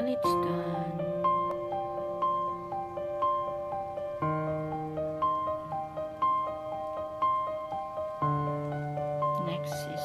until it's done. Next is